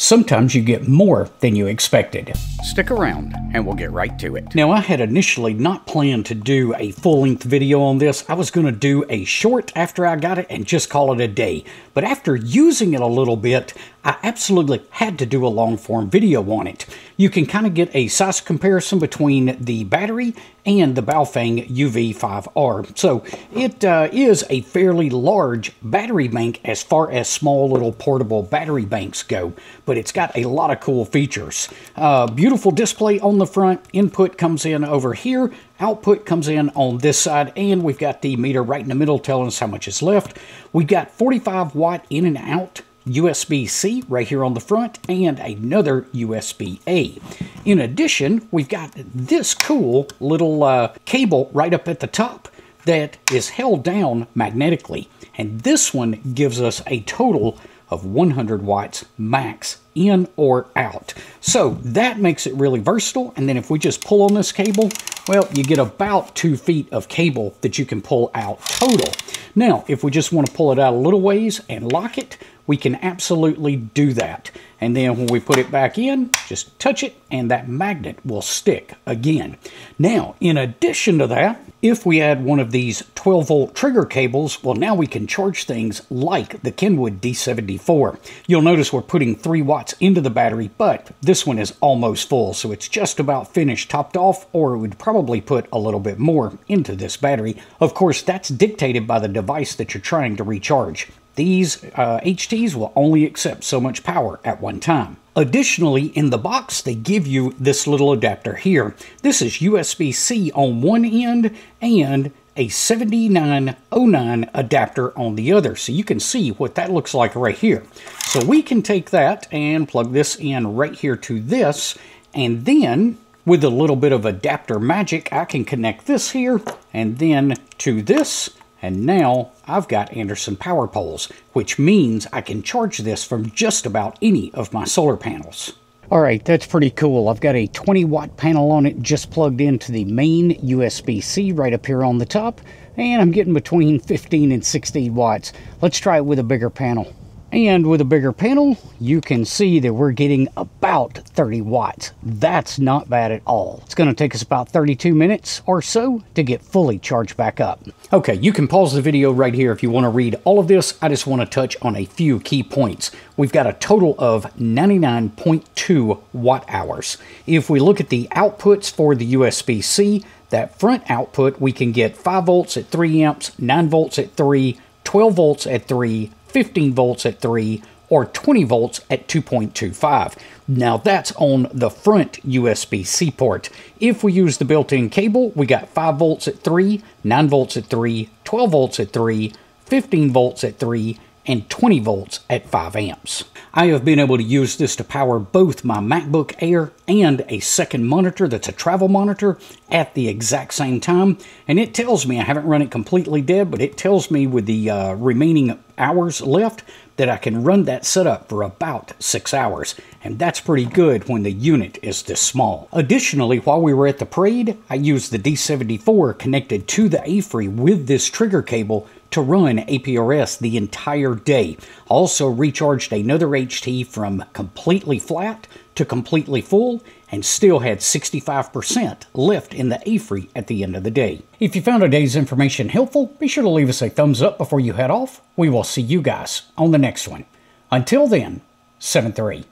sometimes you get more than you expected. Stick around and we'll get right to it. Now, I had initially not planned to do a full length video on this. I was going to do a short after I got it and just call it a day. But after using it a little bit, I absolutely had to do a long form video on it. You can kind of get a size comparison between the battery and the Baofeng UV5R. So it uh, is a fairly large battery bank as far as small little portable battery banks go, but it's got a lot of cool features. Uh, beautiful display on the front, input comes in over here, output comes in on this side, and we've got the meter right in the middle telling us how much is left. We've got 45 watt in and out USB-C right here on the front and another USB-A. In addition, we've got this cool little uh, cable right up at the top that is held down magnetically. And this one gives us a total of 100 watts max in or out. So that makes it really versatile. And then if we just pull on this cable, well, you get about two feet of cable that you can pull out total. Now, if we just want to pull it out a little ways and lock it, we can absolutely do that. And then when we put it back in, just touch it and that magnet will stick again. Now, in addition to that, if we add one of these 12 volt trigger cables, well now we can charge things like the Kenwood D74. You'll notice we're putting 3 watts into the battery, but this one is almost full, so it's just about finished topped off, or it would probably put a little bit more into this battery. Of course, that's dictated by the device that you're trying to recharge. These uh, HTs will only accept so much power at one time. Additionally, in the box, they give you this little adapter here. This is USB-C on one end and a 7909 adapter on the other. So you can see what that looks like right here. So we can take that and plug this in right here to this. And then with a little bit of adapter magic, I can connect this here and then to this and now I've got Anderson power poles, which means I can charge this from just about any of my solar panels. All right, that's pretty cool. I've got a 20 watt panel on it just plugged into the main USB-C right up here on the top, and I'm getting between 15 and 16 watts. Let's try it with a bigger panel. And with a bigger panel, you can see that we're getting about 30 watts. That's not bad at all. It's going to take us about 32 minutes or so to get fully charged back up. Okay, you can pause the video right here if you want to read all of this. I just want to touch on a few key points. We've got a total of 99.2 watt hours. If we look at the outputs for the USB-C, that front output, we can get 5 volts at 3 amps, 9 volts at 3, 12 volts at 3, 15 volts at 3, or 20 volts at 2.25. Now that's on the front USB-C port. If we use the built-in cable, we got 5 volts at 3, 9 volts at 3, 12 volts at 3, 15 volts at 3, and 20 volts at 5 amps. I have been able to use this to power both my MacBook Air and a second monitor that's a travel monitor at the exact same time. And it tells me, I haven't run it completely dead, but it tells me with the uh, remaining hours left that I can run that setup for about six hours, and that's pretty good when the unit is this small. Additionally, while we were at the parade, I used the D74 connected to the AFERIY with this trigger cable to run APRS the entire day. Also recharged another HT from completely flat to completely full and still had 65% left in the AFERIY at the end of the day. If you found today's information helpful, be sure to leave us a thumbs up before you head off. We will see you guys on the next one. Until then, 7-3.